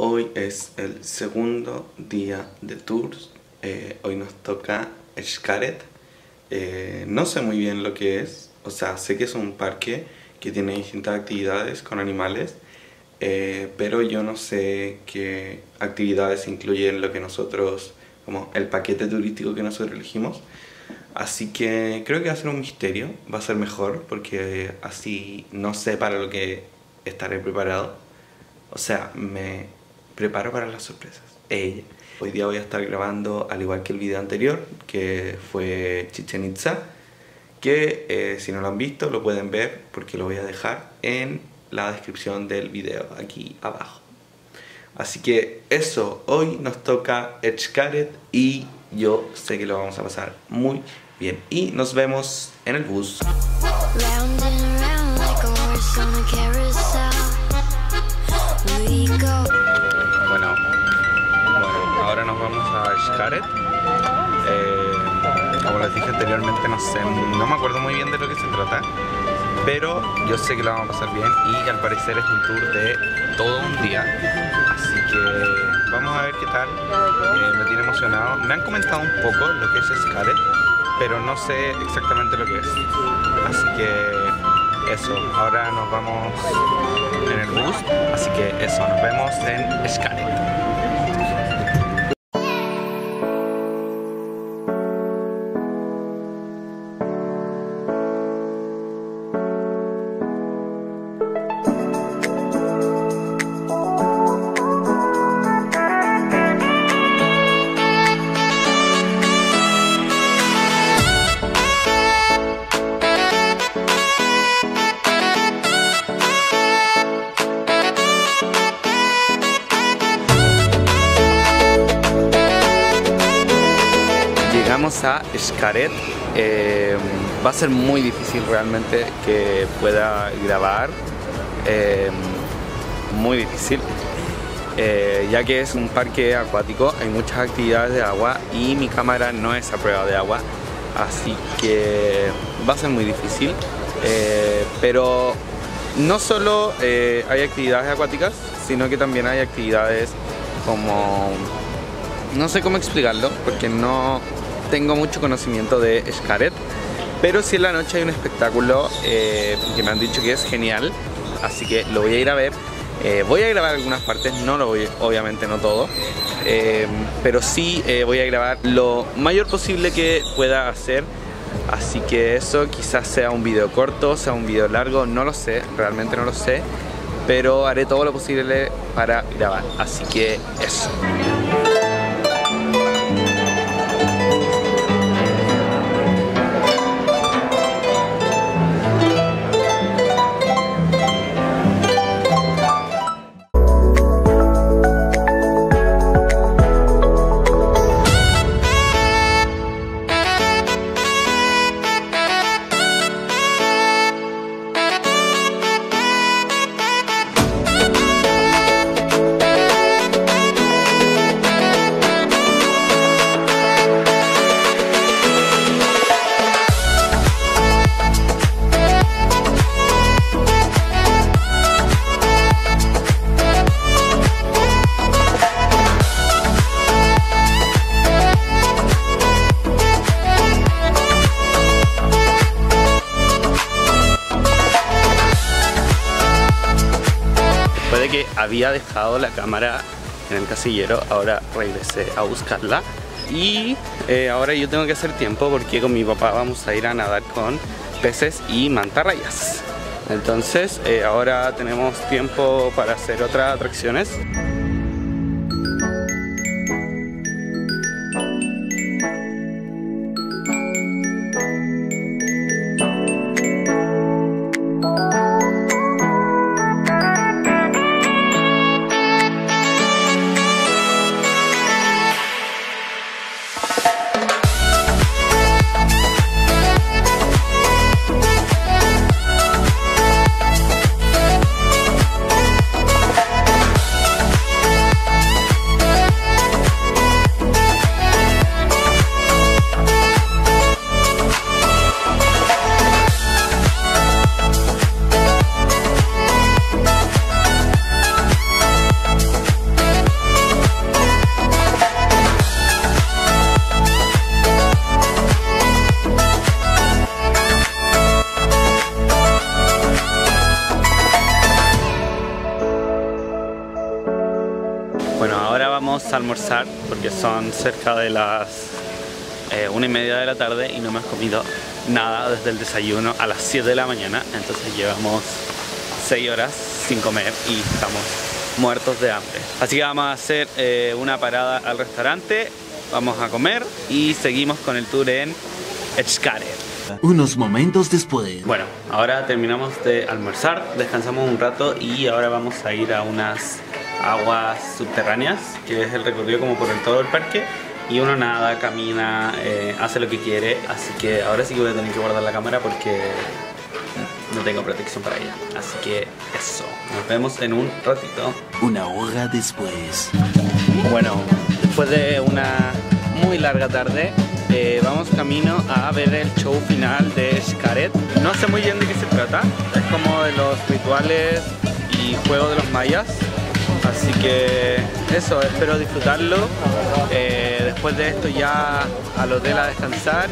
Hoy es el segundo día de tours. Eh, hoy nos toca Xcaret. Eh, no sé muy bien lo que es. O sea, sé que es un parque que tiene distintas actividades con animales. eh, pero yo no sé qué actividades incluyen lo que nosotros, como el paquete turístico que nosotros elegimos. Así que creo que va a ser un misterio, va a ser mejor porque así no sé para lo que estaré preparado. O sea, me preparo para las sorpresas. Hoy día voy a estar grabando, al igual que el video anterior, que fue Chichen Itza, que eh, si no lo han visto lo pueden ver porque lo voy a dejar en la descripción del video aquí abajo. Así que eso, hoy nos toca Xcaret y yo sé que lo vamos a pasar muy bien. Y nos vemos en el bus. And vamos a Xcaret. Eh, como les dije anteriormente, no sé, no me acuerdo muy bien de lo que se trata, pero yo sé que lo vamos a pasar bien y al parecer es un tour de todo un día, así que vamos a ver qué tal. Eh, me tiene emocionado. Me han comentado un poco lo que es Xcaret, pero no sé exactamente lo que es. Así que eso, ahora nos vamos en el bus, así que eso, nos vemos en Xcaret. A Xcaret. Eh, va a ser muy difícil realmente que pueda grabar. eh, muy difícil. eh, ya que es un parque acuático, hay muchas actividades de agua y mi cámara no es a prueba de agua. Así que va a ser muy difícil. pero no solo hay actividades acuáticas, sino que también hay actividades como no sé cómo explicarlo porque no tengo mucho conocimiento de Xcaret, pero sí en la noche hay un espectáculo eh, que me han dicho que es genial, así que lo voy a ir a ver. Eh, voy a grabar algunas partes, no lo voy, obviamente no todo, eh, pero sí voy a grabar lo mayor posible que pueda hacer. Así que eso quizás sea un video corto, sea un video largo, no lo sé, realmente no lo sé, pero haré todo lo posible para grabar. Así que eso. Había dejado la cámara en el casillero, ahora regresé a buscarla. Y eh, ahora yo tengo que hacer tiempo porque con mi papá vamos a ir a nadar con peces y mantarrayas. Entonces eh, ahora tenemos tiempo para hacer otras atracciones. Bueno, ahora vamos a almorzar porque son cerca de las eh, una y media de la tarde y no hemos comido nada desde el desayuno a las 7 de la mañana. Entonces llevamos 6 horas sin comer y estamos muertos de hambre. Así que vamos a hacer eh, una parada al restaurante, vamos a comer y seguimos con el tour en Echkaret. Unos momentos después. Bueno, ahora terminamos de almorzar, descansamos un rato y ahora vamos a ir a unas aguas subterráneas, que es el recorrido como por el todo el parque. Y uno nada, camina, eh, hace lo que quiere, así que ahora sí que voy a tener que guardar la cámara porque no tengo protección para ella. Así que eso, nos vemos en un ratito. Una hora después. Bueno, después de una muy larga tarde, eh, vamos camino a ver el show final de Xcaret. No sé muy bien de qué se trata, es como de los rituales y juegos de los mayas. Así que eso, espero disfrutarlo. Eh, después de esto ya al hotel a descansar.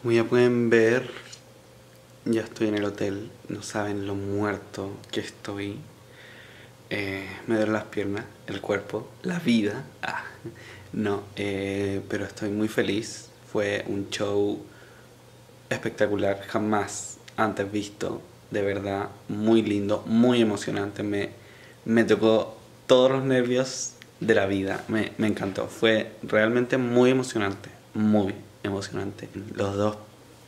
Como ya pueden ver, ya estoy en el hotel. No saben lo muerto que estoy. Eh, me duelen las piernas, el cuerpo, la vida. Ah, no, eh, pero estoy muy feliz. Fue un show espectacular, jamás antes visto. De verdad, muy lindo, muy emocionante. Me, me tocó todos los nervios de la vida. Me, me encantó. Fue realmente muy emocionante. Muy emocionante. Los dos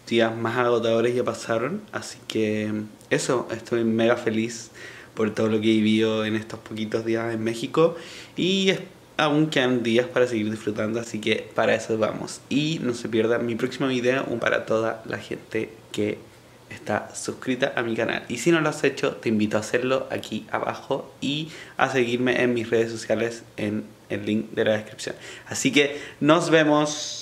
días más agotadores ya pasaron. Así que eso, estoy mega feliz por todo lo que he vivido en estos poquitos días en México. Y aún quedan días para seguir disfrutando. Así que para eso vamos. Y no se pierdan mi próximo video para toda la gente que está suscrita a mi canal. Y si no lo has hecho, te invito a hacerlo aquí abajo y a seguirme en mis redes sociales en el link de la descripción. Así que nos vemos.